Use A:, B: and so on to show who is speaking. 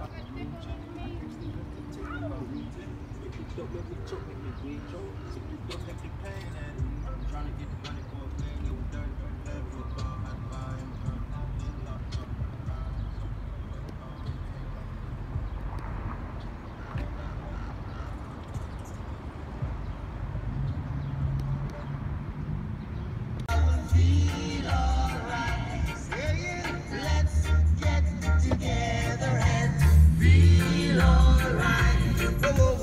A: I'm trying to get the money for a thing, it was dirty, but that was como